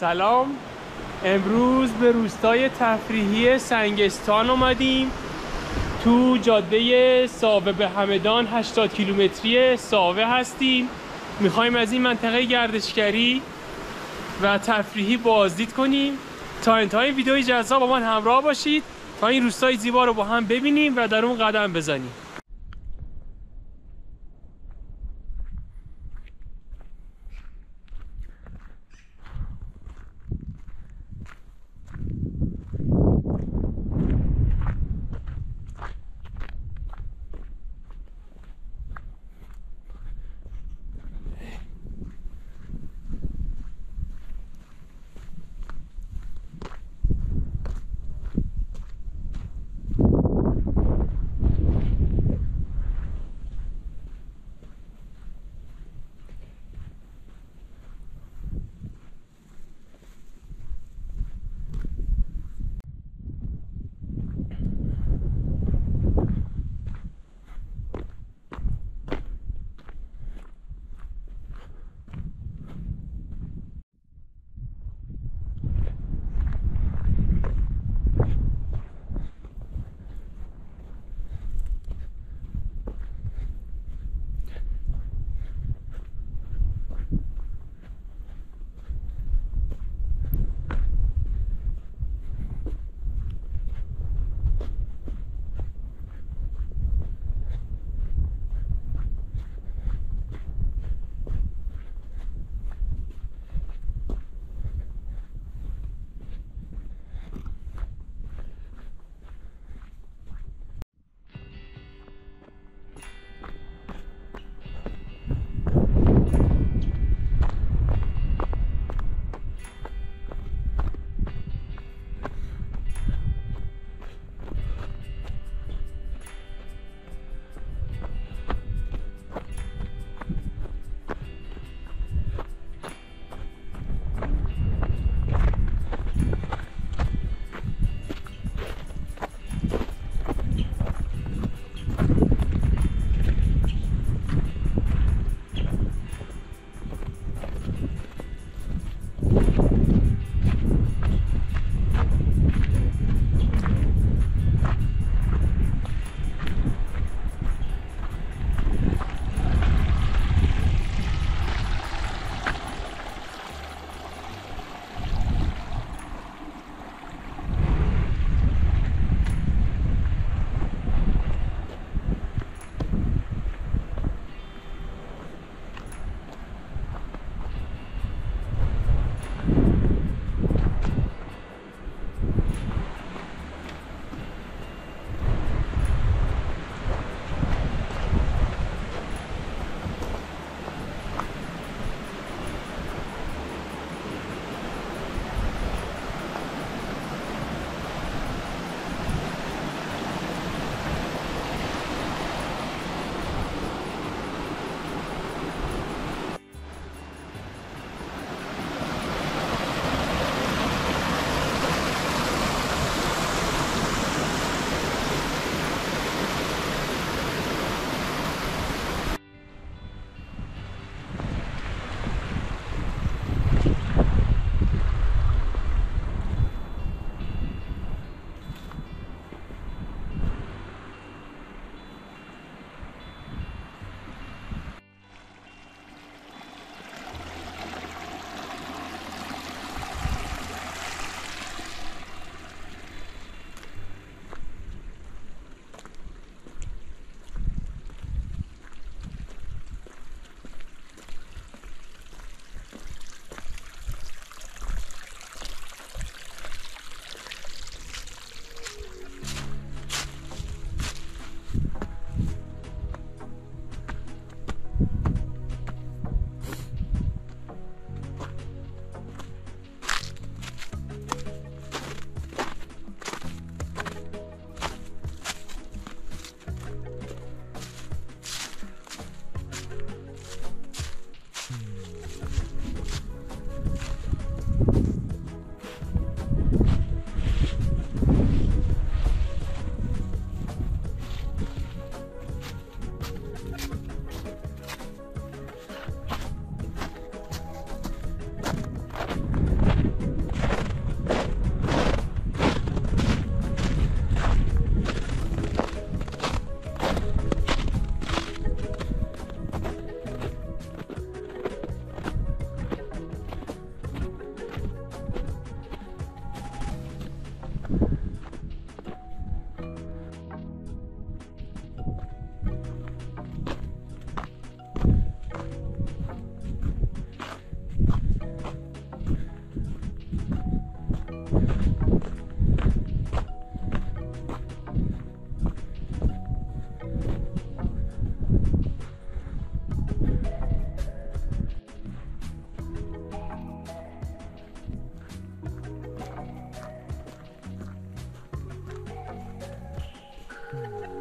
سلام. امروز به روستای تفریحی سنگستان اومدیم. تو جاده ساوه به همدان 80 کیلومتری ساوه هستیم. می‌خوایم از این منطقه گردشگری و تفریحی بازدید کنیم. تا انتهای ویدیوی جذاب با من همراه باشید. تا این روستای زیبا رو با هم ببینیم و در اون قدم بزنیم.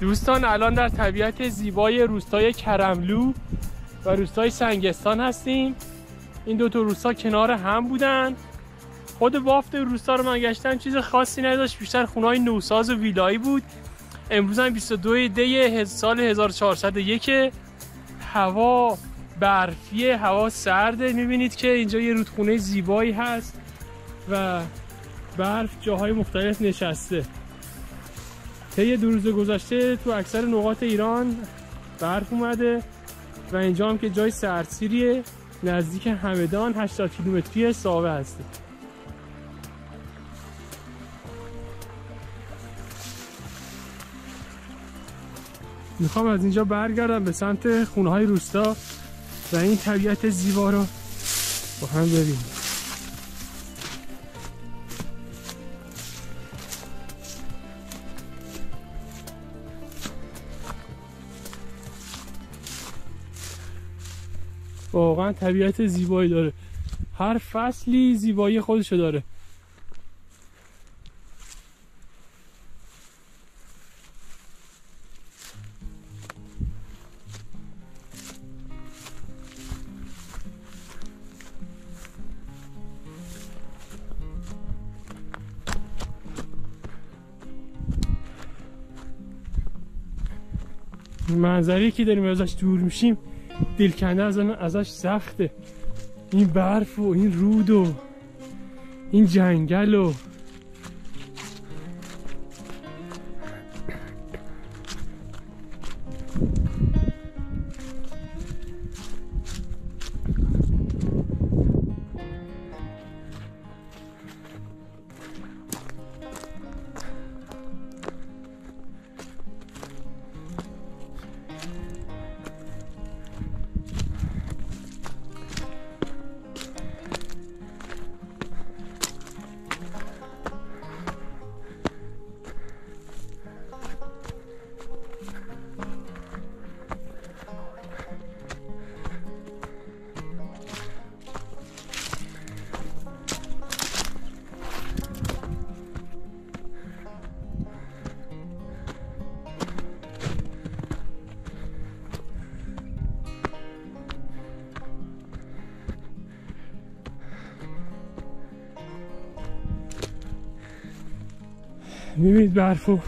دوستان الان در طبیعت زیبای روستای کرملو و روستای سنگستان هستیم. این دو تا روستا کنار هم بودن. خود بافت روستا رو من گشتم چیز خاصی نداشت. بیشتر خونهای نوساز و ویلایی بود. امروز هم 22 دی سال 1401 هوا برفیه هوا سرده. می‌بینید که اینجا یه رودخونه زیبایی هست و برف جاهای مختلف نشسته. طی دو روز گذشته تو اکثر نقاط ایران برف اومده و اینجا هم که جای سرسیریه نزدیک همدان 80 کیلومتری ساوه هسته می‌خوام از اینجا برگردم به سمت خونه های روستا و این طبیعت زیبا رو با هم ببینیم. واقعا طبیعت زیبایی داره. هر فصلی زیبایی خودشو داره. منظری که داریم ازش دور میشیم دلکنده از ازش سخته. این برف و این رود و این جنگل و می‌بینید برفو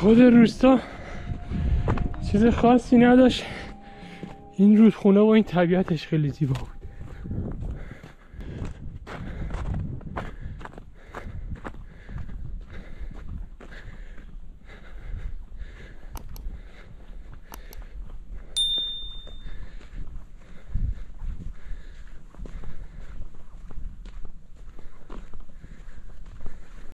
خود روستا چیز خاصی نداشت. این رودخونه و این طبیعتش خیلی زیبا بود.